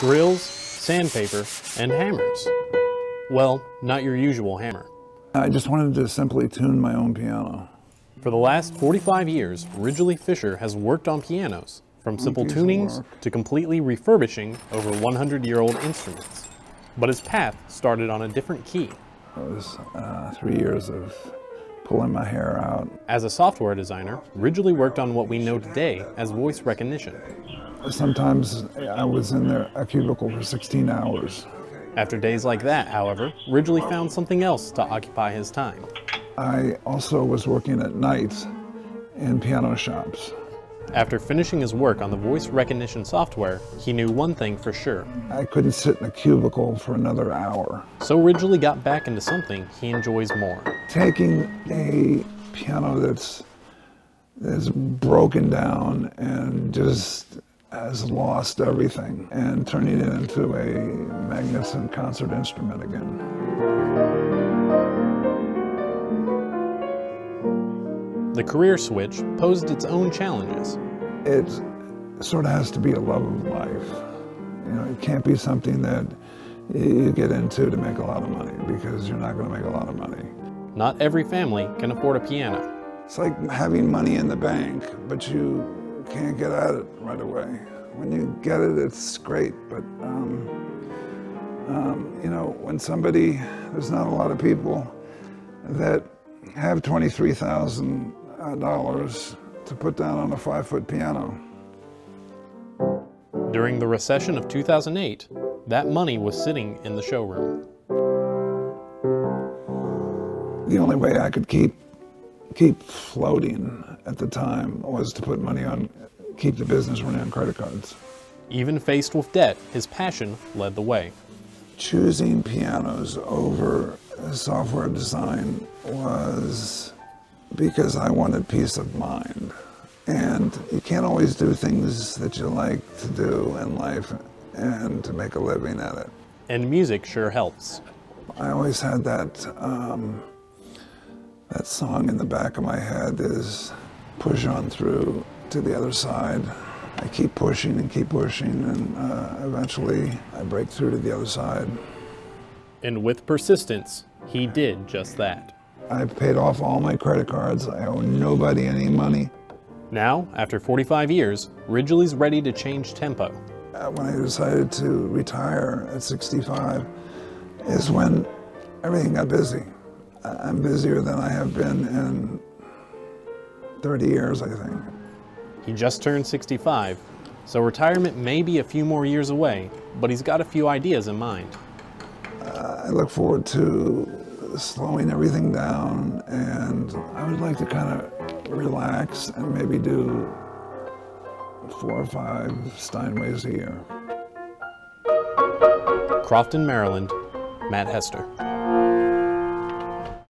drills, sandpaper, and hammers. Well, not your usual hammer. I just wanted to simply tune my own piano. For the last 45 years, Ridgely Fisher has worked on pianos, from simple tunings to completely refurbishing over 100-year-old instruments. But his path started on a different key. It was uh, three years of pulling my hair out. As a software designer, Ridgely worked on what we know today as voice recognition. Sometimes I was in there a cubicle for 16 hours. After days like that, however, Ridgely found something else to occupy his time. I also was working at night in piano shops. After finishing his work on the voice recognition software, he knew one thing for sure. I couldn't sit in a cubicle for another hour. So Ridgely got back into something he enjoys more. Taking a piano that's that's broken down and just has lost everything and turning it into a magnificent concert instrument again. The career switch posed its own challenges. It sort of has to be a love of life. You know, it can't be something that you get into to make a lot of money because you're not going to make a lot of money. Not every family can afford a piano. It's like having money in the bank, but you can't get at it right away. When you get it, it's great, but um, um, you know, when somebody, there's not a lot of people that have $23,000 Uh, to put down on a five foot piano. During the recession of 2008, that money was sitting in the showroom. The only way I could keep keep floating at the time was to put money on, keep the business running on credit cards. Even faced with debt, his passion led the way. Choosing pianos over software design was because I wanted peace of mind. And you can't always do things that you like to do in life and to make a living at it. And music sure helps. I always had that um, that song in the back of my head is push on through to the other side. I keep pushing and keep pushing, and uh, eventually I break through to the other side. And with persistence, he did just that. I've paid off all my credit cards. I owe nobody any money. Now, after 45 years, Ridgely's ready to change tempo. Uh, When I decided to retire at 65 is when everything got busy. I'm busier than I have been in 30 years, I think. He just turned 65, so retirement may be a few more years away, but he's got a few ideas in mind. I look forward to slowing everything down and I would like to kind of relax and maybe do four or five Steinways a year. Crofton, Maryland, Matt Hester.